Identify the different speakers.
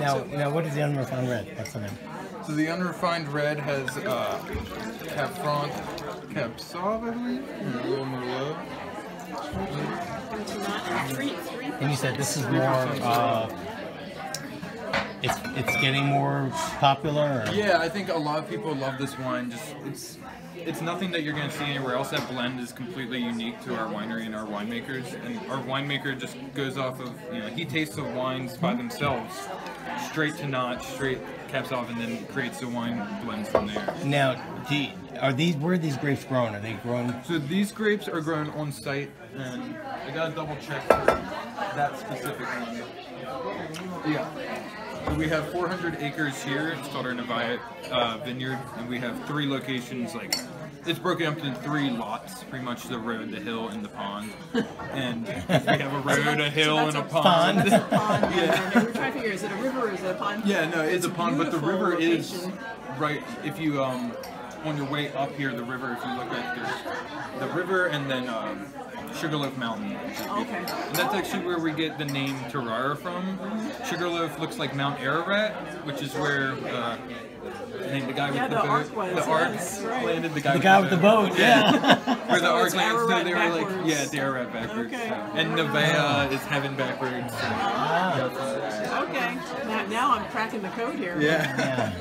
Speaker 1: Now, now, what is the unrefined red? What's the name?
Speaker 2: So the unrefined red has uh, Cab Franc, Cab Sauv, I believe, and a little Merlot.
Speaker 1: And you said this is more. Uh, it's it's getting more popular. Or?
Speaker 2: Yeah, I think a lot of people love this wine. Just it's it's nothing that you're going to see anywhere else. That blend is completely unique to our winery and our winemakers. And our winemaker just goes off of you know he tastes the wines by themselves, straight to notch, straight caps off, and then creates the wine blends from there.
Speaker 1: Now, you- are these where are these grapes grown? Are they grown?
Speaker 2: So these grapes are grown on site, and I gotta double check for that specific one. Yeah. So we have 400 acres here. It's called our Nevaeh uh, Vineyard, and we have three locations. Like it's broken up into three lots, pretty much the road, the hill, and the pond. And we have a road, a hill,
Speaker 3: that's
Speaker 2: and a
Speaker 3: a
Speaker 2: pond.
Speaker 3: That's a pond. yeah. We're trying to figure: is it a river or is it a pond?
Speaker 2: Yeah, no, it's a pond, but the
Speaker 3: beautiful
Speaker 2: river is right. If you um, on your way up here, the river. If you look at there's the river and then um, Sugarloaf Mountain.
Speaker 3: Okay.
Speaker 2: And that's actually where we get the name Tarara from. Sugarloaf looks like Mount Ararat, which is where uh, I think the guy
Speaker 3: Yeah,
Speaker 2: with
Speaker 3: the
Speaker 2: the, boat,
Speaker 3: was,
Speaker 2: the ark
Speaker 3: yes, right.
Speaker 2: landed. The guy,
Speaker 1: The guy with the boat. Yeah.
Speaker 2: where the
Speaker 3: So
Speaker 2: ark
Speaker 3: it's
Speaker 2: landed. So
Speaker 3: Ararat
Speaker 2: they were like,
Speaker 3: backwards.
Speaker 2: yeah, it's Ararat backwards.
Speaker 3: Okay.
Speaker 2: so. And Nevaeh is heaven backwards. so-
Speaker 1: Ah,
Speaker 3: Okay. Now, now I'm cracking the code here.
Speaker 2: yeah.
Speaker 1: yeah.